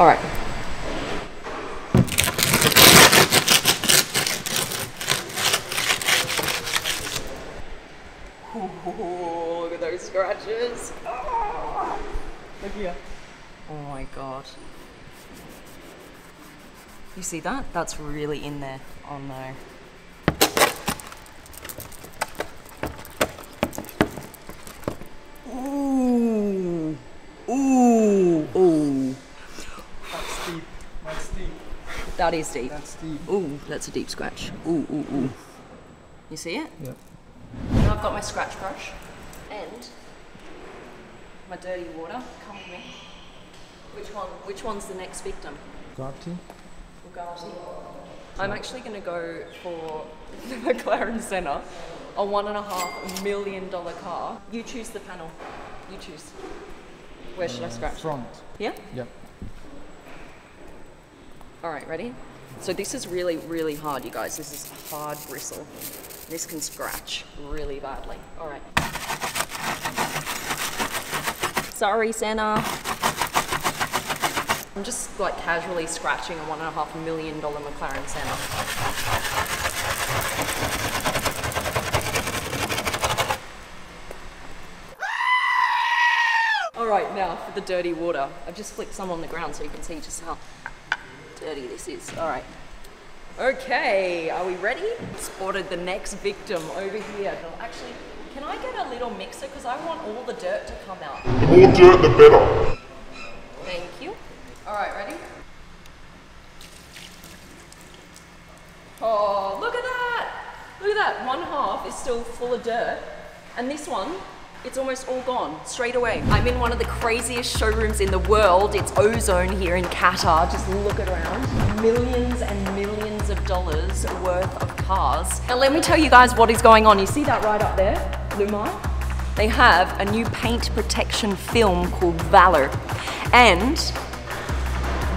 All right. Ooh, look at those scratches. Ah, look here. Oh my god. You see that? That's really in there. Oh no. Ooh. Ooh. Ooh. That's deep. That's deep. That is deep. That's deep. Ooh, that's a deep scratch. Ooh, ooh, ooh. You see it? Yep. Now I've got my scratch brush and my dirty water. Come with me. Which one? Which one's the next victim? Bugatti. I'm actually going to go for the McLaren Senna, a one and a half million dollar car. You choose the panel. You choose. Where should I uh, scratch? Front. Yeah? Yep. All right, ready? So this is really, really hard, you guys. This is a hard bristle. This can scratch really badly. All right. Sorry, Senna. I'm just like casually scratching a one and a half million dollar McLaren Senna. All right, now for the dirty water. I've just flicked some on the ground so you can see just how dirty this is. All right. Okay, are we ready? Spotted the next victim over here. No, actually, can I get a little mixer? Because I want all the dirt to come out. The more dirt, the better. Thank you. All right, ready? Oh, look at that! Look at that. One half is still full of dirt, and this one, it's almost all gone straight away. I'm in one of the craziest showrooms in the world. It's Ozone here in Qatar. Just look around. Millions and millions of dollars worth of cars. Now, let me tell you guys what is going on. You see that right up there, LLumar? They have a new paint protection film called Valor. And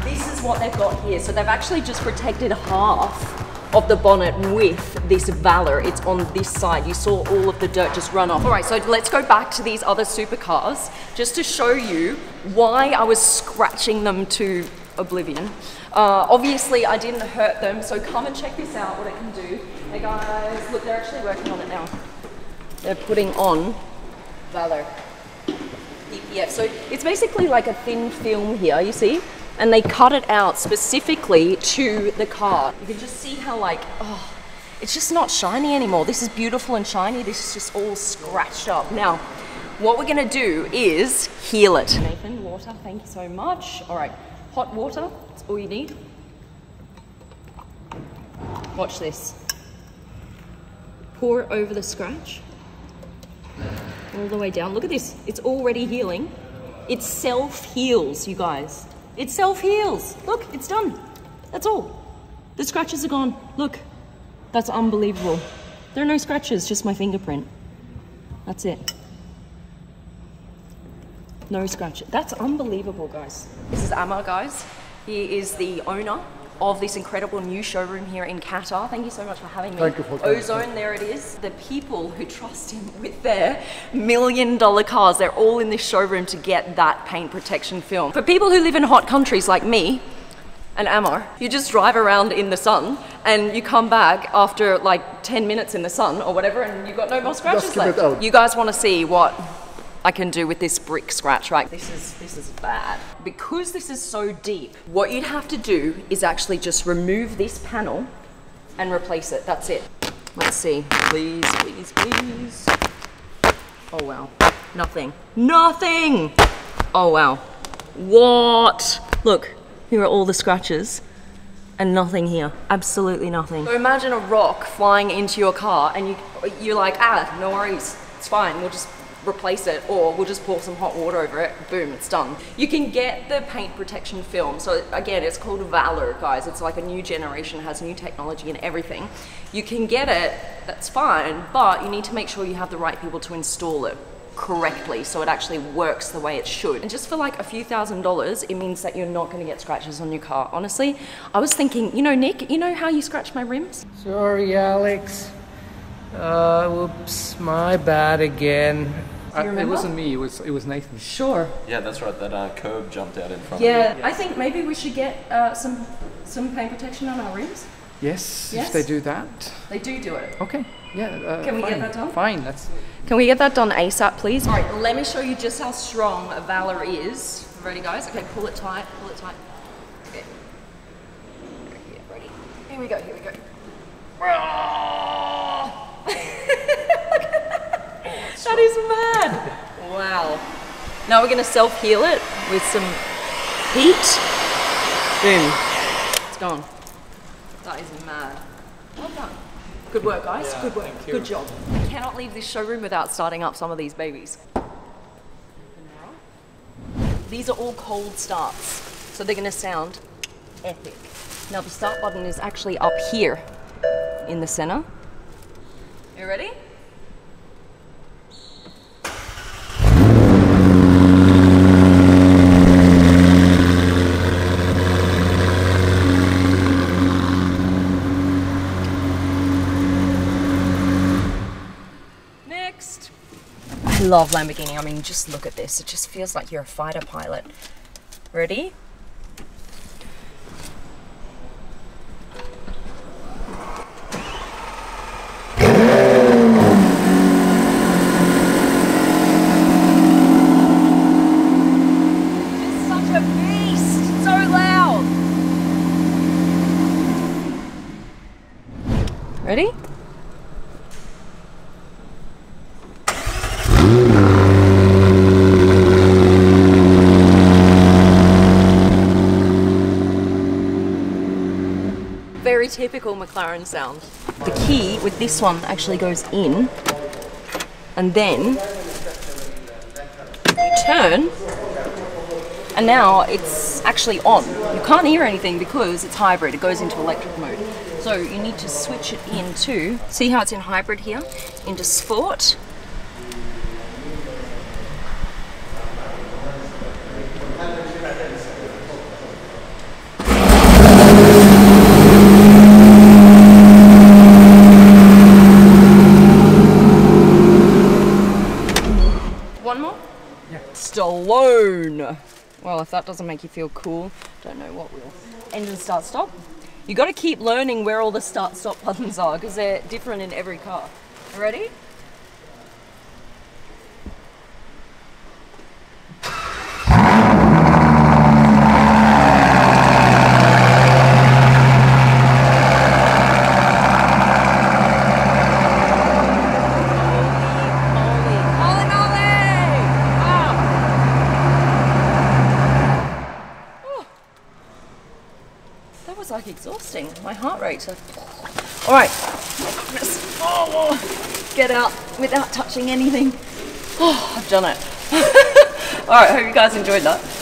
this is what they've got here. So they've actually just protected half of the bonnet with this Valor. It's on this side. You saw all of the dirt just run off. All right, so let's go back to these other supercars just to show you why I was scratching them to oblivion. Uh, obviously, I didn't hurt them, so come and check this out, what it can do. Hey guys, look, they're actually working on it now. They're putting on Valor. PPF. So it's basically like a thin film here, you see? And they cut it out specifically to the car. You can just see how like, oh, it's just not shiny anymore. This is beautiful and shiny. This is just all scratched up. Now, what we're gonna do is heal it. Nathan, water, thank you so much. All right, hot water, that's all you need. Watch this. Pour it over the scratch all the way down. Look at this. It's already healing. It self heals, you guys. It self heals. Look, it's done. That's all. The scratches are gone. Look, that's unbelievable. There are no scratches, just my fingerprint. That's it. No scratches. That's unbelievable, guys. This is Amar, guys. He is the owner of this incredible new showroom here in Qatar. Thank you so much for having me. Thank you for. Ozone, there it is. The people who trust him with their million dollar cars, they're all in this showroom to get that paint protection film. For people who live in hot countries like me, and Amar, you just drive around in the sun and you come back after like 10 minutes in the sun or whatever and you've got no more scratches left. You guys want to see what I can do with this brick scratch, right? This is this is bad. Because this is so deep, what you'd have to do is actually just remove this panel and replace it. That's it. Let's see. Please, please, please. Oh wow. Nothing. Nothing! Oh wow. What? Look, here are all the scratches and nothing here. Absolutely nothing. So imagine a rock flying into your car and you, you're like, ah, no worries, it's fine, we'll just replace it or we'll just pour some hot water over it, boom, it's done. You can get the paint protection film. So again, it's called Valor, guys. It's like a new generation, has new technology and everything. You can get it, that's fine, but you need to make sure you have the right people to install it correctly so it actually works the way it should. And just for like a few thousand dollars, it means that you're not gonna get scratches on your car. Honestly, I was thinking, you know, Nick, you know how you scratch my rims? Sorry, Alex. Uh, whoops, my bad again. Uh, it wasn't me. It was it was Nathan. Sure. Yeah, that's right. That uh, curb jumped out in front Yeah, of you. I think maybe we should get uh, some some paint protection on our rims. Yes, Yes? if they do that. They do do it. Okay. Yeah. Uh, Can we get that done? Fine. Let's. Can we get that done ASAP, please? All right, let me show you just how strong Valor is. Ready, guys? Okay, pull it tight, pull it tight. Okay. Yeah, ready. Here we go, here we go. That is mad. Wow. Now we're gonna self-heal it with some heat. Boom. It's gone. That is mad. Well done. Good work, guys. Good work. Good job. Cannot leave this showroom without starting up some of these babies. These are all cold starts, so they're going to sound epic. Now the start button is actually up here in the center. You ready? Next. I love Lamborghini. I mean, just look at this. It just feels like you're a fighter pilot. Ready? Ready? Very typical McLaren sound. The key with this one actually goes in, and then you turn, and now it's actually on. You can't hear anything because it's hybrid, it goes into electric mode. So you need to switch it into, see how it's in hybrid here, into sport. One more? Yeah. Stallone. Well, if that doesn't make you feel cool, don't know what will. Engine start stop. You got to keep learning where all the start stop buttons are because they're different in every car. Ready? Holy, holy moly! Wow. Oh. That was like exhausting. My heart rate. All right. Goodness. Oh, get out without touching anything. Oh, I've done it. All right. Hope you guys enjoyed that.